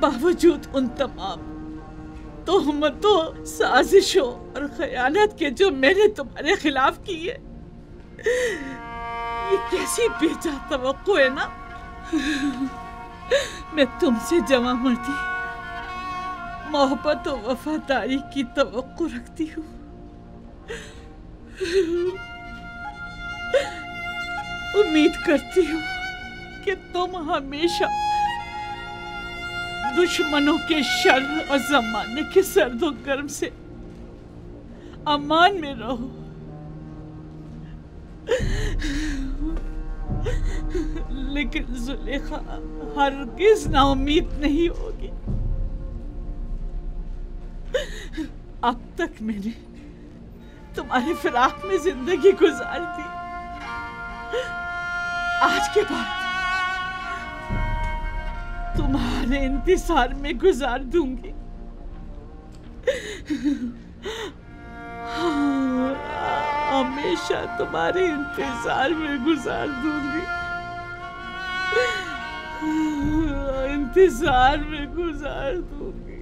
बावजूद उन तमाम तोहमतों, साजिशों और खयानत के जो मैंने तुम्हारे खिलाफ की है ये कैसी बेजा तवक्को है ना? मैं तुमसे जमा मरती मोहब्बत और वफादारी की तो रखती हूँ। उम्मीद करती हूँ कि तुम हमेशा दुश्मनों के शर और जमाने के सर्दो गर्म से अमान में रहो। लेकिन जुलेखा, हरगिज नाउमीद नहीं होगी। अब तक मैंने तुम्हारे फिराक में ज़िंदगी गुजार दी। आज के बाद तुम्हारे इंतज़ार में गुजार दूँगी। हाँ, हमेशा तुम्हारे इंतज़ार में गुजार दूँगी। इंतज़ार में गुजार दूँगी।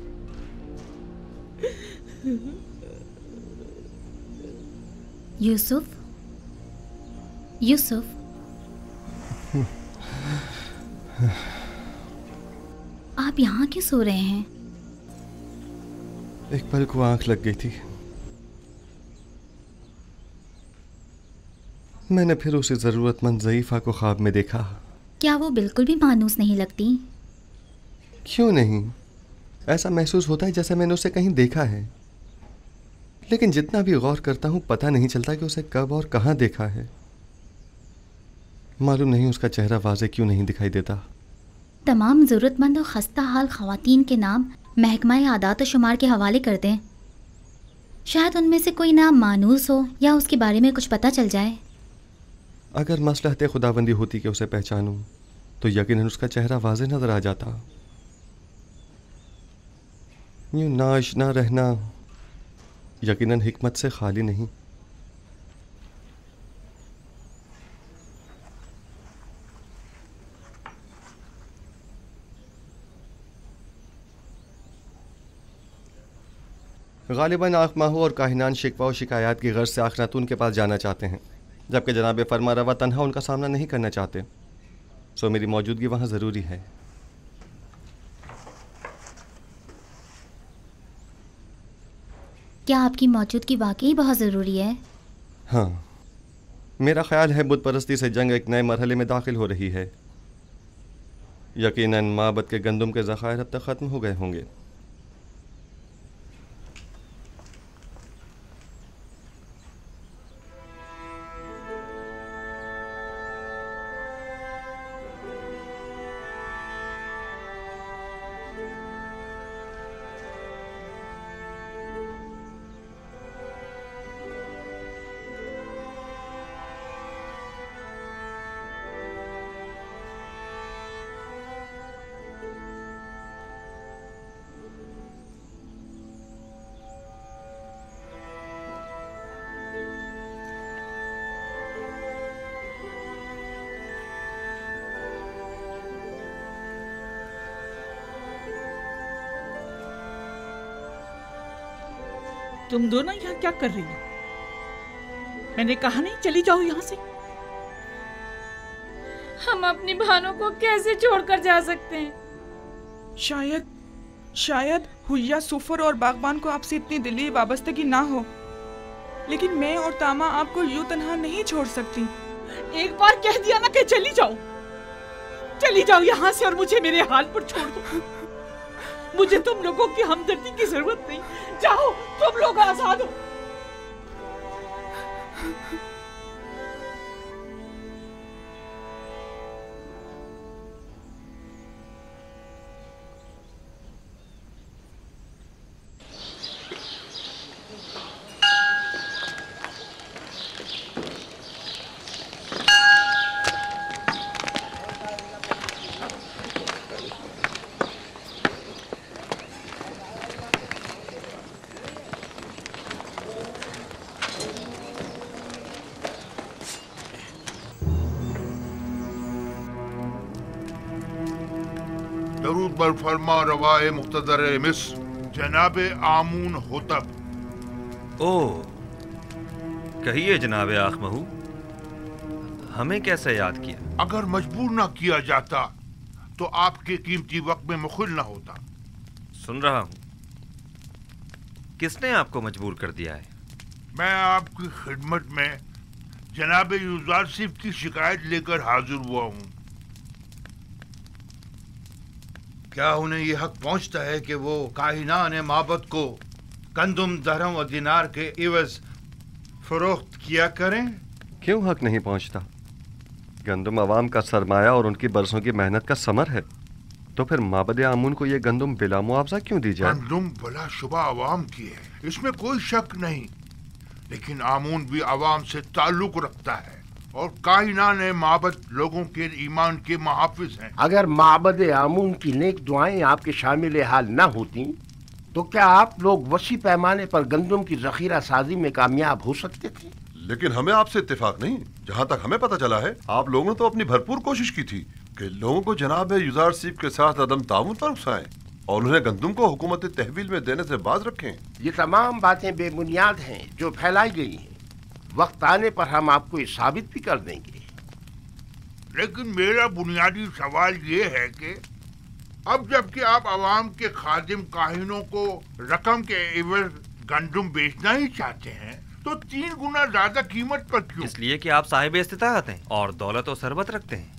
यूसुफ? यूसुफ? आप यहाँ क्यों सो रहे हैं? एक पल को आँख लग गई थी। मैंने फिर उसे ज़रूरतमंद ज़यीफ़ा को ख्वाब में देखा। क्या वो बिल्कुल भी मानूस नहीं लगती? क्यों नहीं? ऐसा महसूस होता है जैसे मैंने उसे कहीं देखा है। लेकिन जितना भी गौर करता हूँ पता नहीं चलता कि उसे कब और कहाँ देखा है। मालूम नहीं उसका चेहरा वाजे क्यों नहीं दिखाई देता। तमाम ज़रूरतमंद और खस्ता हाल खवातीन के नाम महकमा आदात शुमार के हवाले कर दें शायद उनमें से कोई नाम मानूस हो या उसके बारे में कुछ पता चल जाए। अगर मसलहत खुदाबंदी होती कि उसे पहचानूं तो यकीनन उसका चेहरा वाजे नज़र आ जाता। यूँ नाशना रहना यकीनन हिकमत से खाली नहीं। गालिबा आखमाहू और काहिनान शिकवा और शिकायत की गर्ज से आखनातून के पास जाना चाहते हैं जबकि जनाब फरमा रवा तनहा उनका सामना नहीं करना चाहते। सो मेरी मौजूदगी वहाँ ज़रूरी है। क्या आपकी मौजूदगी वाकई बहुत ज़रूरी है? हाँ। मेरा ख्याल है बुत परस्ती से जंग एक नए मरहले में दाखिल हो रही है। यकीनन माबद के गंदम के ज़ख़ायर अब तक ख़त्म हो गए होंगे। तुम दोनों यहाँ क्या कर रही हो? मैंने कहा नहीं चली जाओ यहाँ से। हम अपनी बहनों को कैसे छोड़कर जा सकते हैं? शायद शायद हुया सुफर और बागबान को आपसे इतनी दिली वाबस्तगी ना हो। लेकिन मैं और तामा आपको यूँ तनहा नहीं छोड़ सकती। एक बार कह दिया ना कि चली जाओ। चली जाओ यहाँ से और मुझे मेरे हाल पर छोड़ दो। मुझे तुम लोगों की हमदर्दी की ज़रूरत नहीं। जाओ तुम लोग आज़ाद हो। बर फरमा रवाए मुख्तदर मिस जनाब आमून होतब ओ कहिए जनाब आखमहू हमें कैसे याद किया? अगर मजबूर ना किया जाता तो आपके कीमती वक्त में मुखिल ना होता। सुन रहा हूँ। किसने आपको मजबूर कर दिया है? मैं आपकी खिदमत में जनाब यूजारसिफ की शिकायत लेकर हाजिर हुआ हूँ। क्या उन्हें यह हक पहुँचता है कि वो काहिना ने माबद को कंदुम दरम और दिनार के इवज फरोख्त किया करें। क्यों हक नहीं पहुँचता? गंदम आवाम का सरमाया और उनकी बरसों की मेहनत का समर है। तो फिर माबद आमून को यह गंदम बिला मुआवजा क्यों दी जाए? गंदुम भला शुबा आवाम की है। इसमें कोई शक नहीं। लेकिन आमून भी आवाम से ताल्लुक रखता है। और काहिनान माबद लोगों के ईमान के मुहाफिज हैं। अगर माबद आमून की नेक दुआएँ आपके शामिल हाल न होती तो क्या आप लोग वसी पैमाने पर गंदम की जखीरा साजी में कामयाब हो सकते थे? लेकिन हमें आपसे इत्तेफाक नहीं। जहाँ तक हमें पता चला है आप लोगों ने तो अपनी भरपूर कोशिश की थी कि लोगों को जनाब युजार सीप के साथ अदम ताउन पर उकसाएँ और उन्हें गंदम को हुकूमत तहवील में देने से बाज रखें। ये तमाम बातें बेबुनियाद हैं जो फैलाई गई हैं। वक्त आने पर हम आपको ये साबित भी कर देंगे। लेकिन मेरा बुनियादी सवाल ये है कि अब जबकि आप आवाम के खादिम काहिनों को रकम के एवज गंदुम बेचना ही चाहते हैं तो तीन गुना ज़्यादा कीमत पर क्यों? इसलिए कि आप साहिब इस्तिताहत हैं और दौलत और सरबत रखते हैं।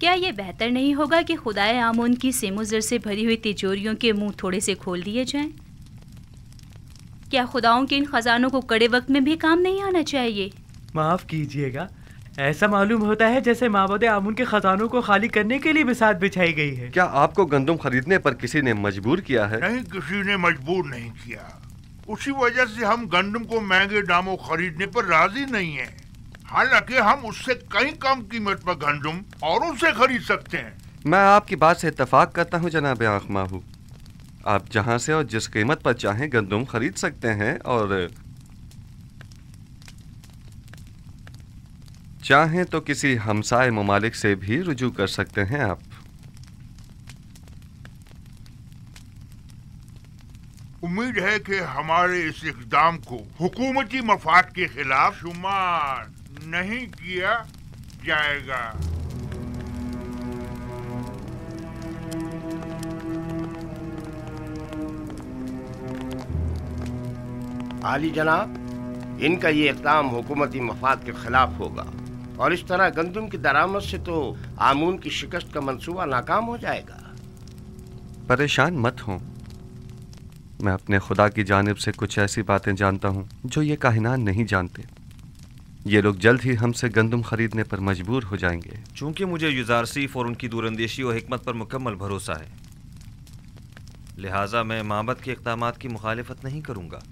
क्या ये बेहतर नहीं होगा कि खुदाए आमून की सेमुजर से भरी हुई तिजोरियों के मुँह थोड़े से खोल दिए जाएँ? क्या खुदाओं के इन खजानों को कड़े वक्त में भी काम नहीं आना चाहिए? माफ़ कीजिएगा। ऐसा मालूम होता है जैसे माबद आमून के खजानों को खाली करने के लिए बिसात बिछाई गई है। क्या आपको गंदम खरीदने पर किसी ने मजबूर किया है? नहीं किसी ने मजबूर नहीं किया। उसी वजह से हम गंदम को महँगे दामों खरीदने पर राज़ी नहीं है। हालाँकि हम उससे कहीं कम कीमत पर गंदम और उनसे खरीद सकते हैं। मैं आपकी बात से इतफाक करता हूँ जनाब आँख माहू। आप जहाँ से और जिस कीमत पर चाहें गंदम खरीद सकते हैं और चाहें तो किसी हमसाए ममालिक से भी रुजू कर सकते हैं आप। उम्मीद है कि हमारे इस इकदाम को हुकूमती मफाद के खिलाफ शुमार नहीं किया जाएगा। आली जनाब इनका ये इकदाम हुकूमती मफाद के खिलाफ होगा। और इस तरह गंदम की दरामद से तो आमून की शिकस्त का मंसूबा नाकाम हो जाएगा। परेशान मत हों। मैं अपने खुदा की जानब से कुछ ऐसी बातें जानता हूँ जो ये काहिनान नहीं जानते। ये लोग जल्द ही हमसे गंदम खरीदने पर मजबूर हो जाएँगे। चूँकि मुझे युजारसीफ और उनकी दूरंदेशी और हमत पर मुकम्मल भरोसा है लिहाजा मैं माबद के इकदाम की मुखालफत नहीं करूँगा।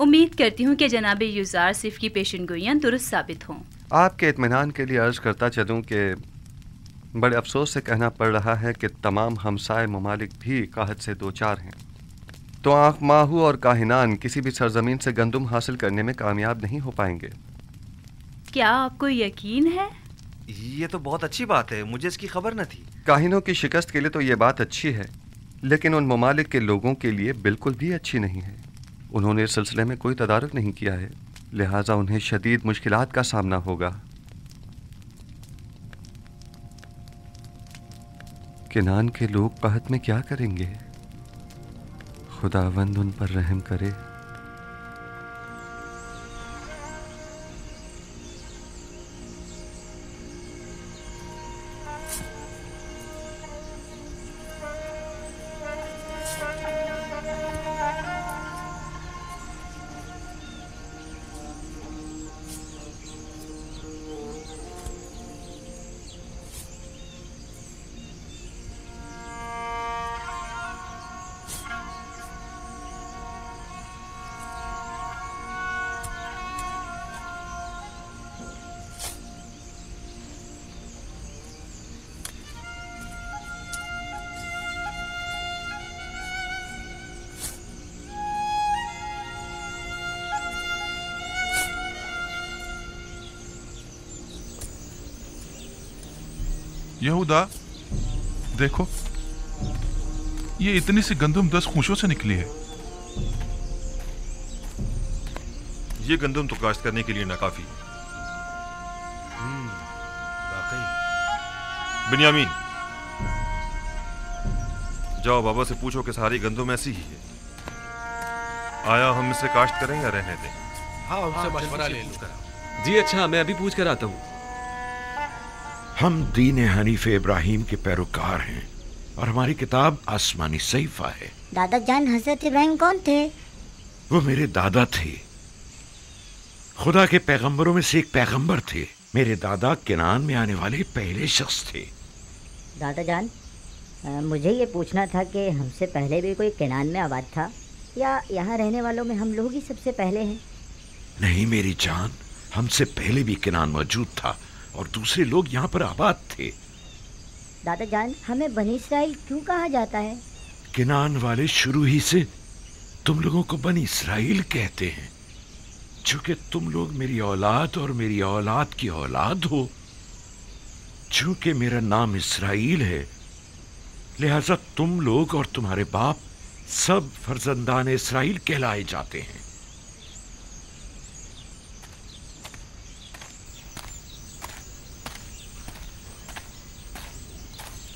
उम्मीद करती हूँ कि जनाब युजार सिफ की पेशन गोइयाँ दुरुस्त साबित हों। आपके इतमान के लिए अर्ज़ करता चलूँ कि बड़े अफसोस से कहना पड़ रहा है कि तमाम हमसाए ममालिक भी काहत से दो चार हैं। तो आँख माहू और काहिनान किसी भी सरजमीन से गंदम हासिल करने में कामयाब नहीं हो पाएँगे। क्या आपको यकीन है? ये तो बहुत अच्छी बात है मुझे इसकी खबर न थी। काहिनों की शिकस्त के लिए तो ये बात अच्छी है लेकिन उन ममालिक के लोगों के लिए बिल्कुल भी अच्छी नहीं है। उन्होंने इस सिलसिले में कोई तदारक नहीं किया है। लिहाजा उन्हें शदीद मुश्किल का सामना होगा। किनान के लोग कहत में क्या करेंगे? खुदावंद उन पर रहम करे। यहूदा देखो ये इतनी सी गंदम दस खूशों से निकली है। ये गंदम तो काश्त करने के लिए नाकाफी। बिन्यामीन जाओ बाबा से पूछो कि सारी गंदम ऐसी ही है। आया हम इसे काश्त करें या रहने दें? हाँ उनसे हाँ, मशवरा ले से लूँ। जी अच्छा मैं अभी पूछ कर आता हूँ। हम दीन हनीफ इब्राहिम के पैरोकार हैं और हमारी किताब आसमानी सहीफा है। दादा जान हज़रत इब्राहिम कौन थे? वो मेरे दादा थे। खुदा के पैगंबरों में से एक पैगंबर थे। मेरे दादा किनान में आने वाले पहले शख्स थे। दादा जान मुझे ये पूछना था कि हमसे पहले भी कोई केनान में आबाद था? या यहाँ रहने वालों में हम लोग ही सबसे पहले हैं? नहीं मेरी जान हमसे पहले भी किनान मौजूद था। और दूसरे लोग यहाँ पर आबाद थे। दादा जान हमें बनी इसराइल क्यों कहा जाता है? किनान वाले शुरू ही से तुम लोगों को बनी इसराइल कहते हैं। चूँकि तुम लोग मेरी औलाद और मेरी औलाद की औलाद हो चूँकि मेरा नाम इसराइल है लिहाजा तुम लोग और तुम्हारे बाप सब फर्जंदान इसराइल कहलाए जाते हैं।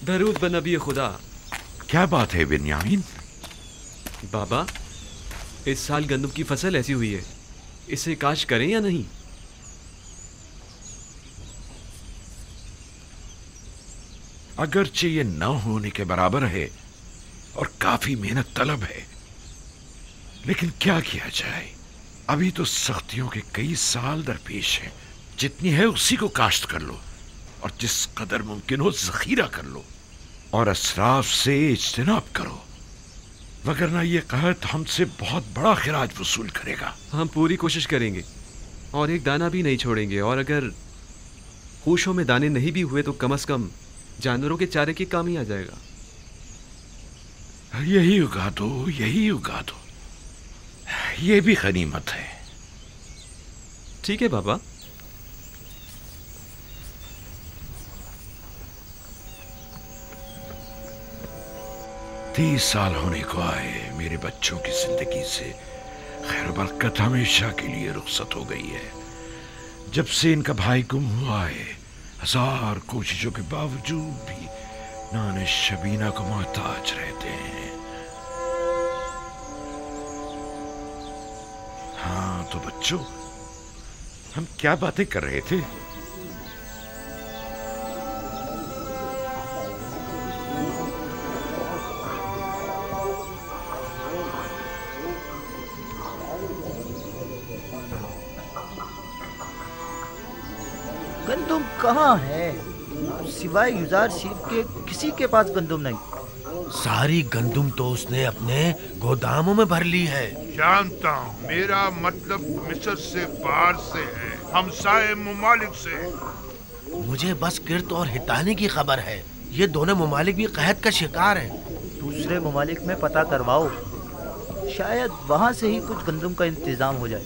दरूद बन नबी खुदा क्या बात है बिन्यामीन? बाबा इस साल गंदम की फ़सल ऐसी हुई है। इसे काश करें या नहीं? अगरचे ये न होने के बराबर है और काफ़ी मेहनत तलब है। लेकिन क्या किया जाए? अभी तो सख्तियों के कई साल दरपेश हैं। जितनी है उसी को काश्त कर लो और जिस कदर मुमकिन हो जखीरा कर लो। और असराफ से इज्तनाब करो। वगरना ये कहत हमसे बहुत बड़ा खराज वसूल करेगा। हम पूरी कोशिश करेंगे और एक दाना भी नहीं छोड़ेंगे और अगर होशों में दाने नहीं भी हुए तो कम से कम जानवरों के चारे के काम ही आ जाएगा। यही उगा दो यही उगा दो। ये भी गनीमत है। ठीक है बाबा। तीस साल होने को आए, मेरे बच्चों की ज़िंदगी से खैर बरकत हमेशा के लिए रुखसत हो गई है। जब से इनका भाई गुम हुआ है, हज़ार कोशिशों के बावजूद भी नाने शबीना को मोहताज रहते हैं। हाँ तो बच्चों, हम क्या बातें कर रहे थे? कहाँ है? सिवाय युजार सीफ के किसी के पास गंदुम नहीं। सारी गंदुम तो उसने अपने गोदामों में भर ली है। जानता हूँ मेरा मतलब मिस्र से बाहर से है हमसाए ममालिक से मुझे बस किर्त और हितानी की खबर है। ये दोनों ममालिक भी कहत का शिकार हैं। दूसरे ममालिक में पता करवाओ शायद वहाँ से ही कुछ गंदुम का इंतज़ाम हो जाए।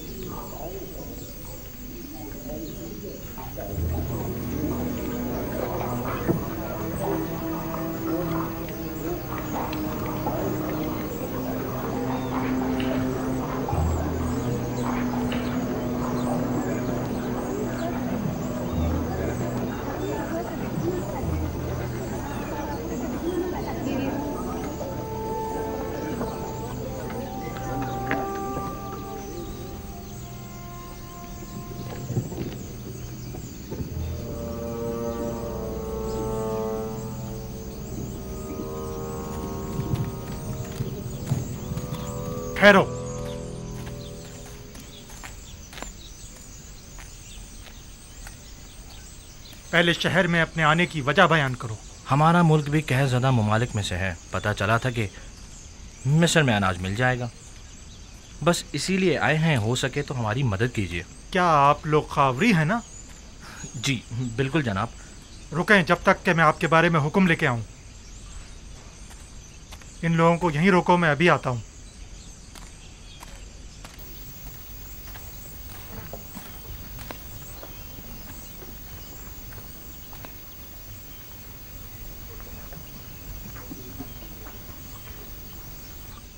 ठहरो पहले शहर में अपने आने की वजह बयान करो। हमारा मुल्क भी कह ज़्यादा ममालिक में से है। पता चला था कि मिस्र में अनाज मिल जाएगा। बस इसीलिए आए हैं हो सके तो हमारी मदद कीजिए। क्या आप लोग खावरी हैं ना? जी बिल्कुल जनाब। रुकें जब तक कि मैं आपके बारे में हुक्म लेके आऊँ। इन लोगों को यहीं रोको मैं अभी आता हूँ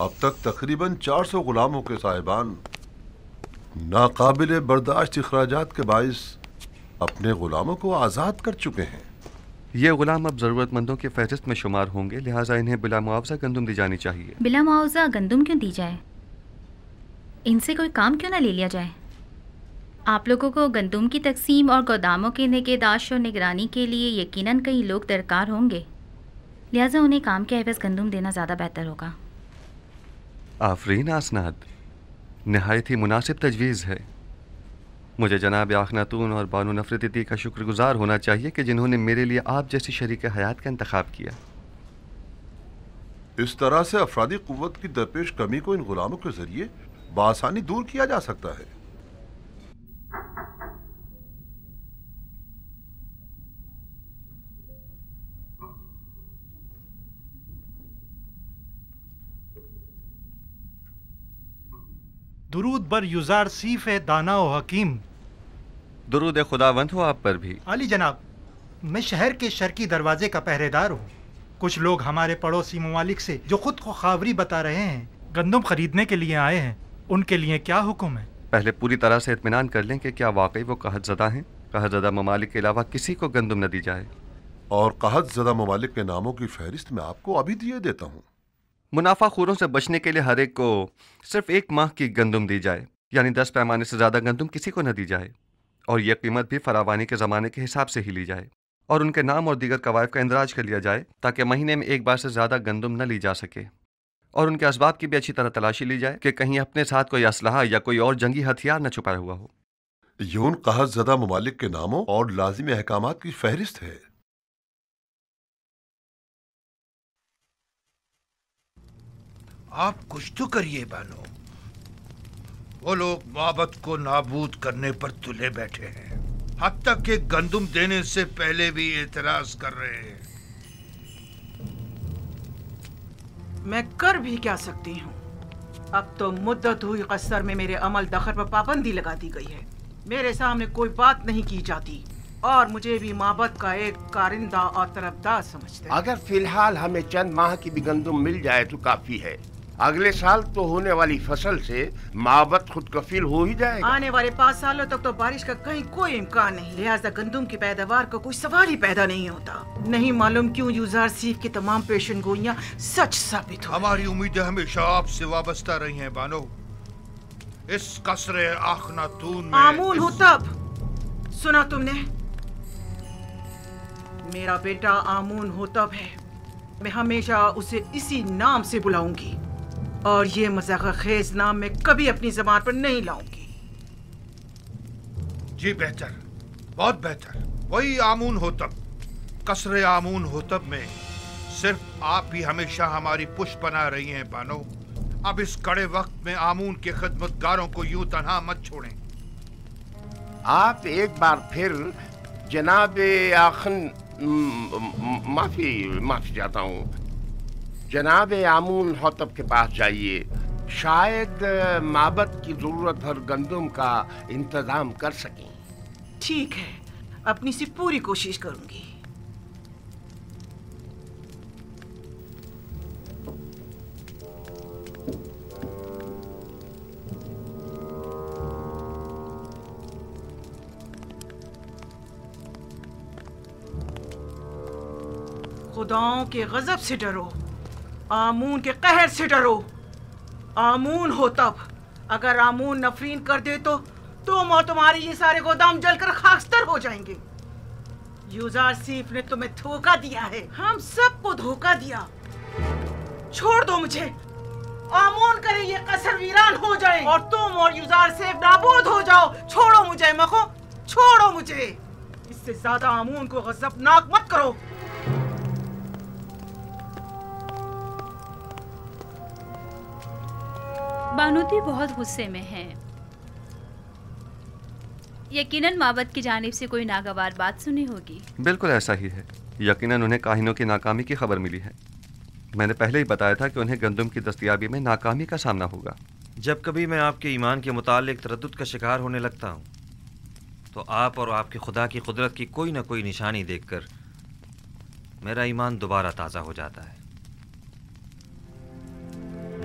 अब तक तकरीबन 400 गुलामों के साहिबान नाकाबिल बर्दाश्त अखराजात के बायस अपने गुलामों को आज़ाद कर चुके हैं। ये गुलाम अब ज़रूरतमंदों की फहरिस्त में शुमार होंगे लिहाजा इन्हें बिला मुआवजा गंदुम दी जानी चाहिए। बिला मुआवजा गंदुम क्यों दी जाए? इनसे कोई काम क्यों ना ले लिया जाए? आप लोगों को गंदुम की तकसीम और गोदामों के निगहदाश्त और निगरानी के लिए यकीनन कई लोग दरकार होंगे लिहाजा उन्हें काम के एवज गंदुम देना ज़्यादा बेहतर होगा। आफरीन आसनाद, नहायत ही मुनासिब तजवीज़ है। मुझे जनाब आखनातून और बानो नफरती का शुक्रगुजार होना चाहिए कि जिन्होंने मेरे लिए आप जैसी शरीक हयात का इंतखब किया। इस तरह से अफराधी कुत की दरपेश कमी को इन गुलामों के ज़रिए बासानी दूर किया जा सकता है। दुरूद बर युजार सीफ है दाना व हकीम। दुरूद खुदावंत हो आप पर भी। अली जनाब मैं शहर के शर्की दरवाजे का पहरेदार हूँ। कुछ लोग हमारे पड़ोसी ममालिक से जो खुद को खावरी बता रहे हैं गंदम खरीदने के लिए आए हैं। उनके लिए क्या हुक्म है? पहले पूरी तरह से इतमान कर लें कि क्या वाकई वो कहत ज़दा हैं? कहत ज़दा ममालिक के अलावा किसी को गंदम न दी जाए। और कहत ज़दा ममालिक के नामों की फहरिस्त मैं आपको अभी दिए देता हूँ। मुनाफा खोरों से बचने के लिए हर एक को सिर्फ़ एक माह की गंदम दी जाए, यानी दस पैमाने से ज़्यादा गंदम किसी को न दी जाए, और यह कीमत भी फरावानी के ज़माने के हिसाब से ही ली जाए, और उनके नाम और दीगर कवायद का इंदराज कर लिया जाए, ताकि महीने में एक बार से ज़्यादा गंदम न ली जा सके। और उनके इसबाब की भी अच्छी तरह तलाशी ली जाए कि कहीं अपने साथ कोई असलाह या कोई और जंगी हथियार न छुपाया हुआ हो। यून कहत ज़दा ममालिक के नामों और लाजिमी अहकाम की फहरिस्त है। आप कुछ तो करिए बानो। वो लोग मोहब्बत को नाबूद करने पर तुले बैठे हैं। हद तक के गंदुम देने से पहले भी एतराज़ कर रहे हैं। मैं कर भी क्या सकती हूँ? अब तो मुद्दत हुई कसर में मेरे अमल दखल पर पाबंदी लगा दी गई है। मेरे सामने कोई बात नहीं की जाती और मुझे भी मोहब्बत का एक कारिंदा और तरफदार समझते अगर फ़िलहाल हमें चंद माह की भी गंदुम मिल जाए तो काफ़ी है। अगले साल तो होने वाली फ़सल से मावत खुद कफील हो ही जाएगा। आने वाले पाँच सालों तक तो बारिश का कहीं कोई इम्कान नहीं। लिहाजा गंदुम की पैदावार का कोई सवाल ही पैदा नहीं होता। नहीं मालूम क्यों यूजार सीफ की तमाम पेशन गोइयाँ सच साबित हो हमारी उम्मीदें हमेशा आपसे वाबस्ता रही हैं बानो। इस कसरे आखनातून में आमून हो तब। सुना तुमने? मेरा बेटा आमून हो तब है। मैं हमेशा उसे इसी नाम से बुलाऊँगी। और ये मज़ाक खेज नाम मैं कभी अपनी जबान पर नहीं लाऊँगी। जी बेहतर। बहुत बेहतर। वही आमून होतब कसरे आमून होतब में सिर्फ़ आप ही हमेशा हमारी पुष्प बना रही हैं बानो। अब इस कड़े वक्त में आमून के खदमतगारों को यूँ तनहा मत छोड़ें। आप एक बार फिर जनाब आखन माफ़ी माफ़ी चाहता हूँ। जनाब आमून होतब के पास जाइए। शायद माबत की ज़रूरत भर गंदम का इंतज़ाम कर सकें। ठीक है, अपनी सी पूरी कोशिश करूँगी। खुदाओं के गजब से डरो। आमून के कहर से डरो। आमून हो तब। अगर आमून नफरीन कर दे तो तुम और तुम्हारे ये सारे गोदाम जलकर खाकस्तर हो जाएँगे। यूजार सीफ ने तुम्हें धोखा दिया है। हम सबको धोखा दिया। छोड़ दो मुझे। आमून करे ये कसर वीरान हो जाए। और तुम और यूजार सेफ़ नाबूद हो जाओ। छोड़ो मुझे, मखो। छोड़ो मुझे। इससे ज़्यादा आमून को गजबनाक मत करो। बानूती बहुत गुस्से में है। यकीनन मावत की जानिब से कोई नागवार बात सुनी होगी। बिल्कुल ऐसा ही है। यकीनन उन्हें काहिनों की नाकामी की खबर मिली है। मैंने पहले ही बताया था कि उन्हें गंदम की दस्तियाबी में नाकामी का सामना होगा। जब कभी मैं आपके ईमान के मुतालिक तरद का शिकार होने लगता हूँ तो आप और आपके खुदा की कुदरत की कोई ना कोई निशानी देखकर मेरा ईमान दोबारा ताज़ा हो जाता है।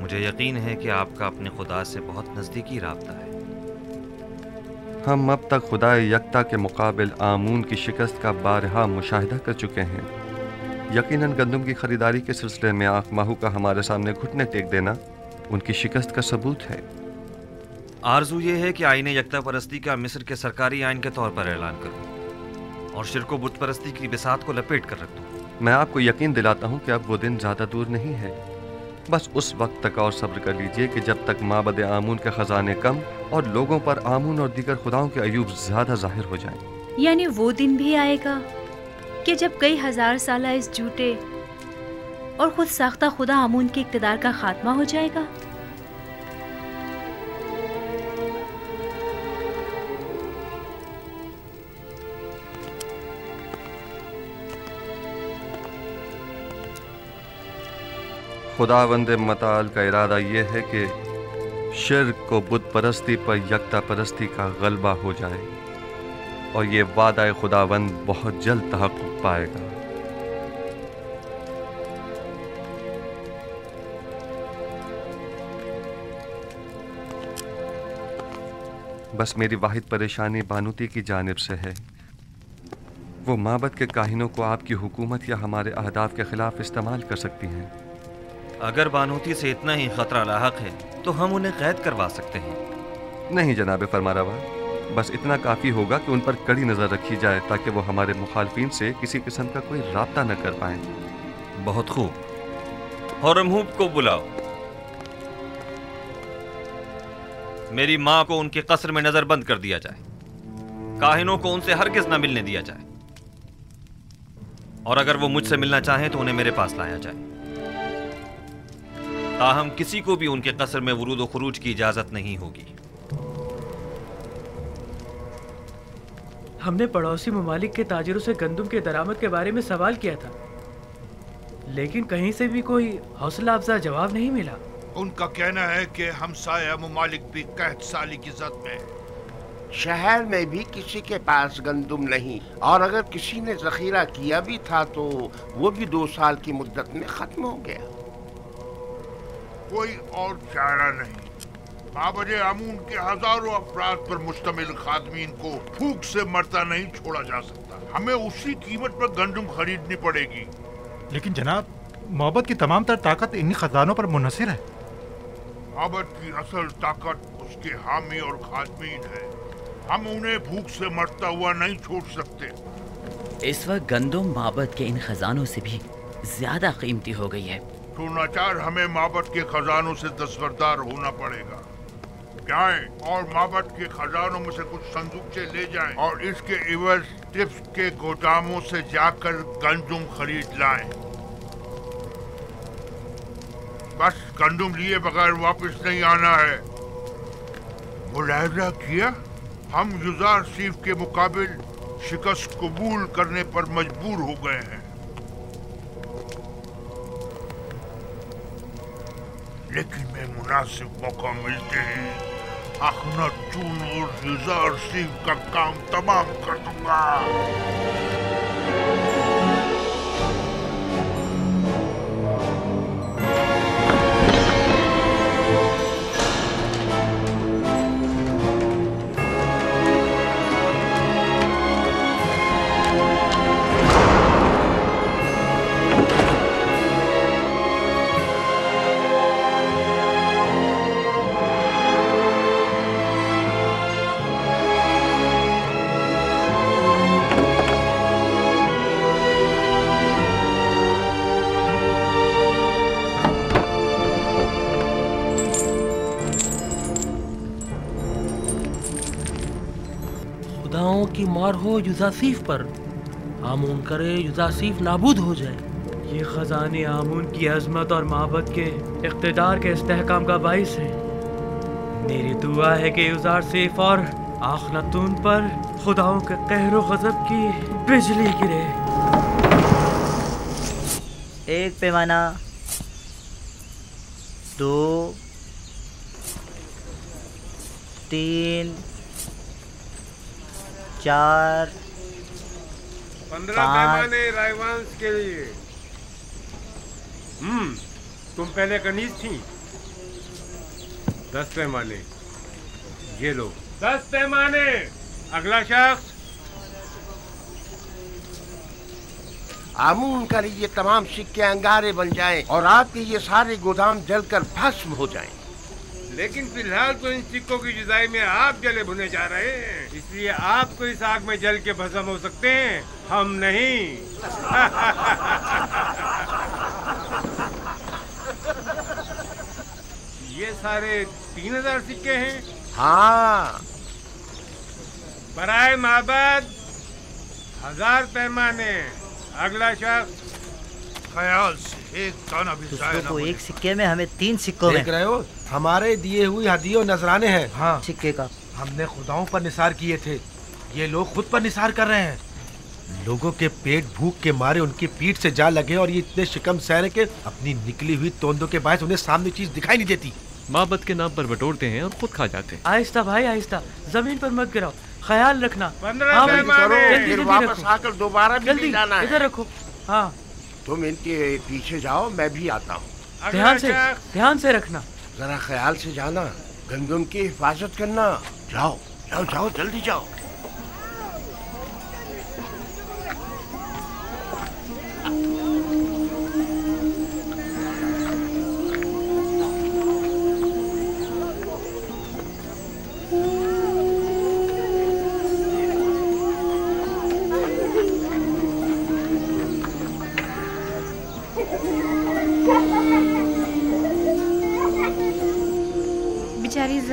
मुझे यकीन है कि आपका अपने खुदा से बहुत नज़दीकी रबता है। हम अब तक खुदा यकता के मुकाबिल आमून की शिकस्त का बारहा मुशाहिदा कर चुके हैं। यकीनन गंदम की खरीदारी के सिलसिले में आँख माहू का हमारे सामने घुटने टेक देना उनकी शिकस्त का सबूत है। आरज़ू ये है कि आईने यकता परस्ती का मिस्र के सरकारी आइन के तौर पर ऐलान करूँ और शिरको बुत परस्ती की बिसात को लपेट कर रख दूँ। मैं आपको यकीन दिलाता हूँ कि अब वो दिन ज़्यादा दूर नहीं है। बस उस वक्त तक और सब्र कर लीजिए कि जब तक माबद आमून के ख़जाने कम और लोगों पर आमून और दीगर खुदाओं के अयूब ज़्यादा ज़ाहिर हो जाएँ। यानी वो दिन भी आएगा कि जब कई हज़ार साल इस झूठे और खुद साख्ता खुदा आमून के इकतदार का खात्मा हो जाएगा खुदावंद मताल का इरादा यह है कि शिरक को बुत परस्ती पर यकता परस्ती का गलबा हो जाए और ये वादा खुदावंद बहुत जल्द तहक़ पाएगा। बस मेरी वाहिद परेशानी बानूती की जानिब से है। वो माबद के काहिनों को आपकी हुकूमत या हमारे अहदाफ के खिलाफ इस्तेमाल कर सकती हैं। अगर बानूती से इतना ही खतरा लाक है तो हम उन्हें कैद करवा सकते हैं। नहीं जनाब फरमारावा बस इतना काफ़ी होगा कि उन पर कड़ी नज़र रखी जाए ताकि वो हमारे मुखालफिन से किसी किस्म का कोई रबता न कर पाए। बहुत खूब। हरमहूब को बुलाओ। मेरी माँ को उनके कसर में नजरबंद कर दिया जाए। काहिनों को उनसे हर किस न मिलने दिया जाए। और अगर वो मुझसे मिलना चाहें तो उन्हें मेरे पास लाया जाए। ताहम किसी को भी उनके कसर में वरूद खरूज की इजाज़त नहीं होगी। हमने पड़ोसी ममालिक के ताजिरों से गंदम के दरामद के बारे में सवाल किया था। लेकिन कहीं से भी कोई हौसला अफजा जवाब नहीं मिला। उनका कहना है कि हमसाया ममालिक भी कहत साली की जद में। शहर में भी किसी के पास गंदुम नहीं और अगर किसी ने जखीरा किया भी था तो वो भी दो साल की मुद्दत में खत्म हो गया। कोई और चारा नहीं। बाबर अमून के हज़ारों अफराद पर मुश्तमिल खादमीन को भूख से मरता नहीं छोड़ा जा सकता। हमें उसी कीमत पर गंदम खरीदनी पड़ेगी। लेकिन जनाब मोहब्बत की तमाम तर ताकत इन्हीं खजानों पर मुनहसर है। मोहब्बत की असल ताकत उसके हामी और खादमीन है। हम उन्हें भूख से मरता हुआ नहीं छोड़ सकते। इस वक्त गंदम मोहब्बत के इन खजानों से भी ज़्यादा कीमती हो गई है। तो हमें माबत के खजानों से दस्तबरदार होना पड़ेगा। जाएँ और माबत के खजानों में से कुछ संदूकचे ले जाएँ और इसके इवज टिप्स के गोदामों से जाकर गंदुम खरीद लाएँ। बस गंदुम लिए बगैर वापस नहीं आना है। मुलायजा किया? हम युजार सीफ के मुकाबिल शिकस्त कबूल करने पर मजबूर हो गए हैं। लेकिन मैं मुनासिब मौका मिलते ही चून और युजार सिंह का काम तमाम कर दूँगा खुदाओं की मार हो युजासीफ पर। आमून करे युजासीफ नाबूद हो जाए। ये खजाने आमून की अजमत और माबद के इकतदार के इस्तेहकाम का बाइस है। मेरी दुआ है कि युजार सेफ़ और आखनतून पर खुदाओं के कहरो गजब की बिजली गिरे। एक पैमाना दो तीन चार पंद्रह रायवांश के लिए। हम्म तुम पहले कनीज थी। दस पैमाने। ये लो। दस पैमाने। अगला शख्स। आमून कर ये तमाम सिक्के अंगारे बन जाएँ और आपके ये सारे गोदाम जलकर भस्म हो जाएँ। लेकिन फ़िलहाल तो इन सिक्कों की जुदाई में आप जले भुने जा रहे हैं। इसलिए आप तो इस आग में जल के भस्म हो सकते हैं। हम नहीं। ये सारे तीन हज़ार सिक्के हैं। हाँ। बराए मोहब्बत हज़ार पैमाने। अगला शख्स ख्याल दूसरों ना को एक सिक्के में हमें तीन सिक्कों में। देख रहे हो? हमारे दिए हुई हदियों नजराने हैं। हाँ। सिक्के का। हमने खुदाओं पर निसार किए थे। ये लोग खुद पर निसार कर रहे हैं। लोगों के पेट भूख के मारे उनकी पीठ से जा लगे और ये इतने शिकम सहरे के अपनी निकली हुई तोंदों के बायस उन्हें सामने चीज़ दिखाई नहीं देती। माबद के नाम पर बटोरते हैं और खुद खा जाते हैं। आहिस्ता भाई आहिस्ता। ज़मीन पर मत गिराओ। ख्याल रखना। हाँ भाई, पैमाने। फिर वापस आकर दोबारा जल्दी जाना है। इधर रखो। हाँ। तुम इनके पीछे जाओ मैं भी आता हूँ। ध्यान से ध्यान से रखना। जरा ख्याल से जाना गंदम की हिफाजत करना। जाओ जाओ जाओ जल्दी जाओ।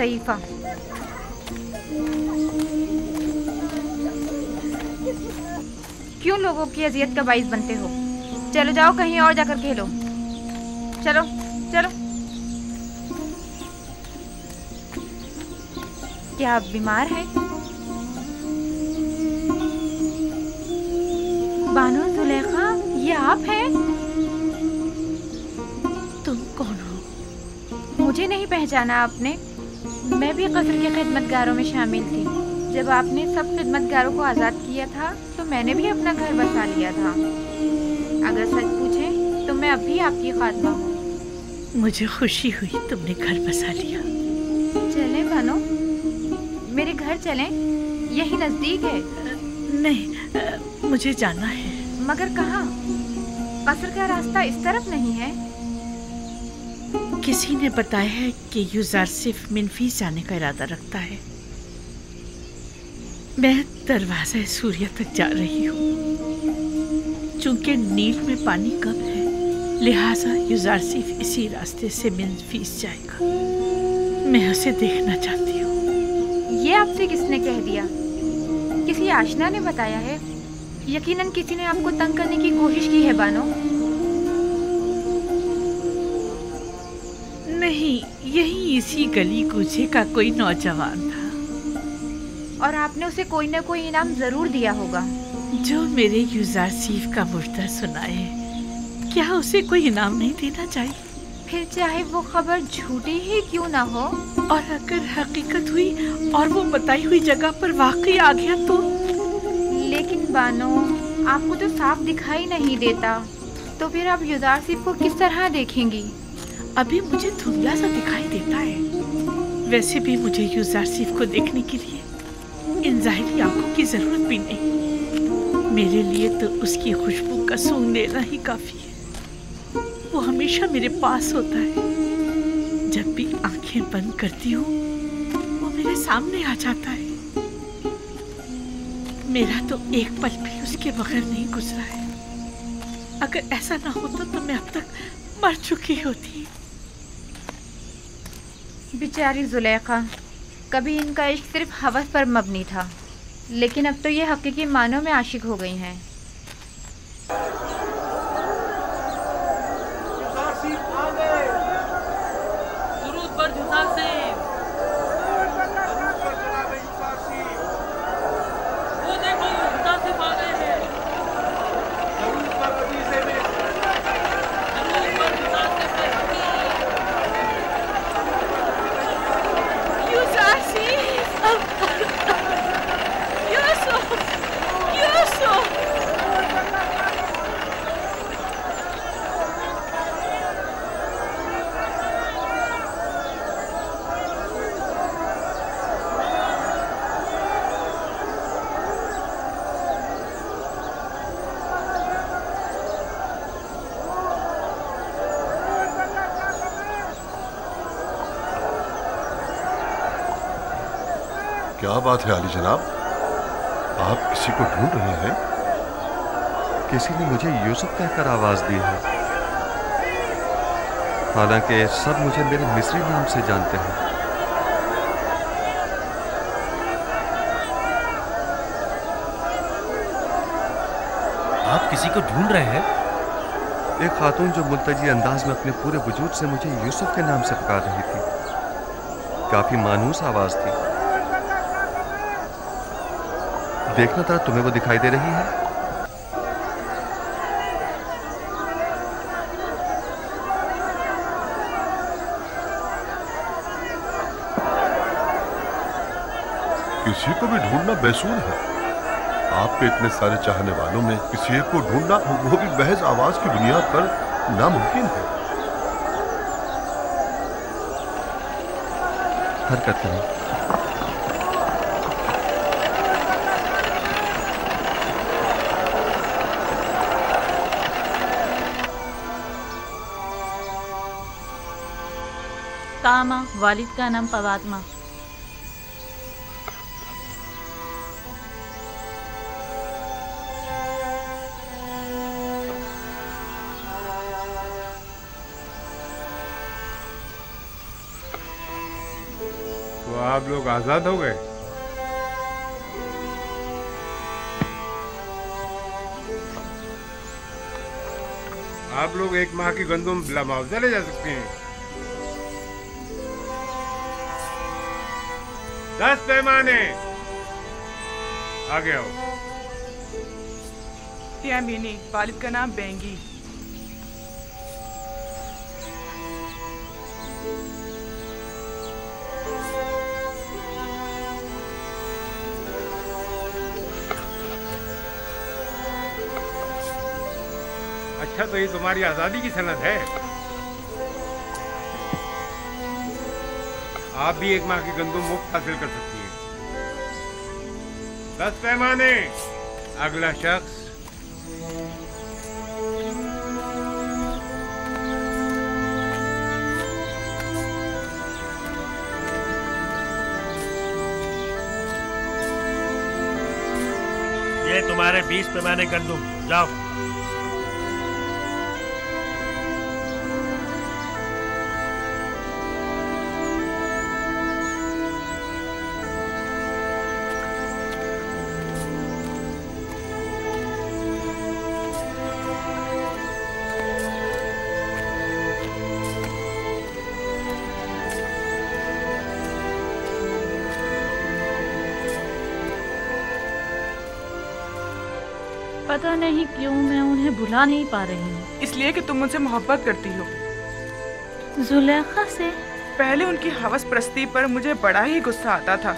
ज़ईफ़ा क्यों लोगों की अजियत का बाइस बनते हो? चलो जाओ कहीं और जाकर खेलो। चलो चलो। क्या आप बीमार हैं? बानो जुलेखा, ये आप हैं? तुम कौन हो? मुझे नहीं पहचाना आपने। मैं भी कस्र के खिदमतगारों में शामिल थी। जब आपने सब खिदमतगारों को आज़ाद किया था तो मैंने भी अपना घर बसा लिया था। अगर सच पूछें तो मैं अब भी आपकी खातमा हूँ। मुझे खुशी हुई तुमने घर बसा लिया। चलें बानो मेरे घर चलें यही नज़दीक है। नहीं मुझे जाना है। मगर कहाँ? कस्र का रास्ता इस तरफ़ नहीं है। किसी ने बताया है कि यूजार सिर्फ़ मिनफीस जाने का इरादा रखता है। मैं दरवाज़ा सूर्य तक जा रही हूँ। चूँकि नील में पानी कम है, लिहाजा यूजार सिर्फ़ इसी रास्ते से मिनफीस जाएगा। मैं उसे देखना चाहती हूँ। ये आपसे किसने कह दिया? किसी आशना ने बताया है? यकीनन किसी ने आपको तंग करने की कोशिश की है, बानो। नहीं यही इसी गली कूचे का कोई नौजवान था। और आपने उसे कोई ना कोई इनाम ज़रूर दिया होगा। जो मेरे यूजार सीफ का मुर्दा सुनाए क्या उसे कोई इनाम नहीं देना चाहिए? फिर चाहे वो खबर झूठी ही क्यों ना हो। और अगर हकीकत हुई और वो बताई हुई जगह पर वाकई आ गया तो? लेकिन बानो आपको तो साफ़ दिखाई नहीं देता। तो फिर आप युजार सिफ को किस तरह देखेंगी? अभी मुझे धुंधला सा दिखाई देता है। वैसे भी मुझे यूजार सिफ को देखने के लिए इन जाहिरी आँखों की ज़रूरत भी नहीं। मेरे लिए तो उसकी खुशबू का सूंघ लेना ही काफ़ी है। वो हमेशा मेरे पास होता है। जब भी आँखें बंद करती हूँ, वो मेरे सामने आ जाता है। मेरा तो एक पल भी उसके बगैर नहीं गुजरा है। अगर ऐसा ना होता तो मैं अब तक मर चुकी होती। बेचारी जुलेखा कभी इनका इश्क सिर्फ़ हवस पर मबनी था, लेकिन अब तो ये हकीकी मानों में आशिक हो गई हैं दुरूद पर जुसा से वो देखो जुसा से आ गए हैं दुरूद पर जुसा से यूजार सिफ यूसुफ यूसुफ क्या बात है अली जनाब? आप किसी को ढूंढ रहे हैं? किसी ने मुझे यूसुफ कहकर आवाज़ दी है। हालाँकि सब मुझे मेरे मिस्री नाम से जानते हैं। आप किसी को ढूंढ रहे हैं? एक खातून जो मुलतजी अंदाज में अपने पूरे वजूद से मुझे यूसुफ के नाम से पुकार रही थी। काफ़ी मानूस आवाज़ थी। देखना था तुम्हें वो दिखाई दे रही है। किसी को भी ढूंढना बेसूर है। आपके इतने सारे चाहने वालों में किसी एक को ढूंढना वो भी महज आवाज़ की बुनियाद पर नामुमकिन है। हरकत करें। कामा, वालिद का नाम पवात्मा। तो आप लोग आज़ाद हो गए? आप लोग एक माह की गंदुम मुआवजा ले जा सकते हैं। दस पैमाने। आगे आओ। यामिनी वालिद का नाम बेंगी अच्छा तो ये तुम्हारी आज़ादी की सनद है। आप भी एक माह की गंदुम मुफ़्त हासिल कर सकती हैं। दस पैमाने। अगला शख्स। ये तुम्हारे बीस पैमाने गंदुम जाओ। पता नहीं क्यों मैं उन्हें भुला नहीं पा रही हूँ। इसलिए कि तुम मुझसे मोहब्बत करती हो। जुलेखा से? पहले उनकी हवस प्रस्ती पर मुझे बड़ा ही गुस्सा आता था।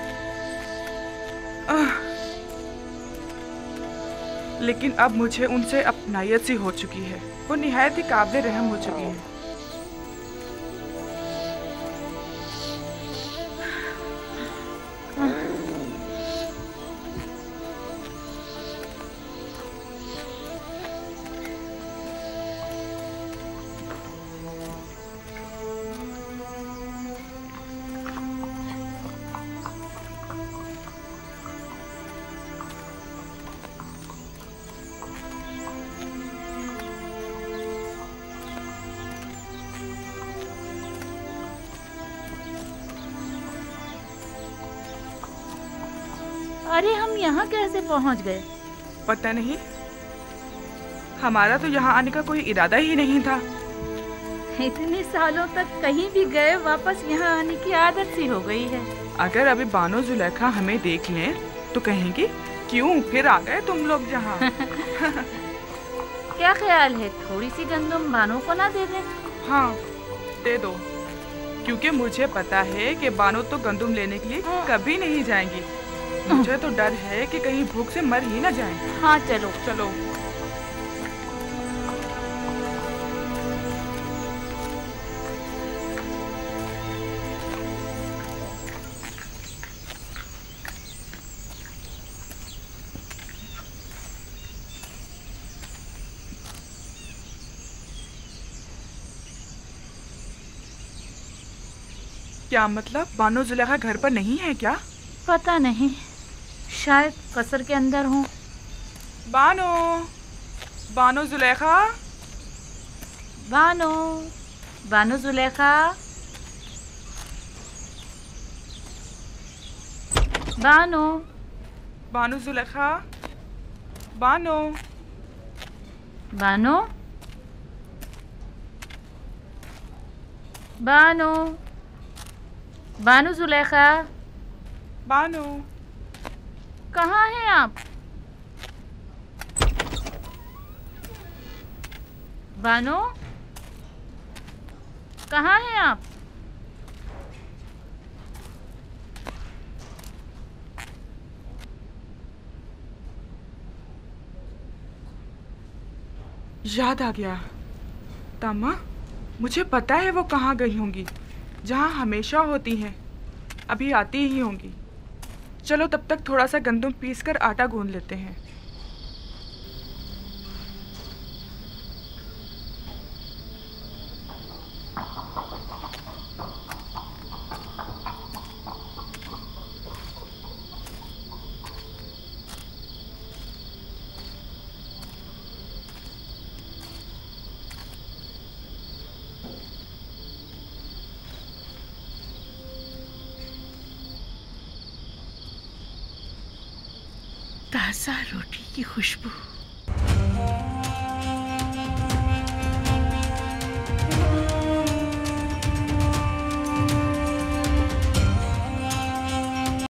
लेकिन अब मुझे उनसे अपनायत सी हो चुकी है। वो निहायत ही काबिल रहम हो चुकी है। पहुँच गए। पता नहीं। हमारा तो यहाँ आने का कोई इरादा ही नहीं था। इतने सालों तक कहीं भी गए वापस यहाँ आने की आदत सी हो गई है। अगर अभी बानो जुलेखा हमें देख लें तो कहेंगी क्यों? फिर आ गए तुम लोग जहाँ? क्या ख्याल है? थोड़ी सी गंदम बानो को ना दे दें। हाँ दे दो। क्योंकि मुझे पता है कि बानो तो गंदुम लेने के लिए कभी नहीं जाएँगी। मुझे तो डर है कि कहीं भूख से मर ही ना जाएँ। हाँ चलो। चलो। क्या मतलब? बानो जुलेखा घर पर नहीं है क्या? पता नहीं। शायद कसर के अंदर हूँ। बानो। बानो जुलेखा। बानो। बानो जुलेखा। बानो। बानो जुलेखा। बानो। बानो। बानो। बानो जुलेखा। बानो। कहाँ हैं आप? बानो? कहाँ हैं आप? याद आ गया। तामा मुझे पता है वो कहाँ गई होंगी जहाँ हमेशा होती हैं अभी आती ही होंगी। चलो तब तक थोड़ा सा गंदम पीस कर आटा गूंद लेते हैं।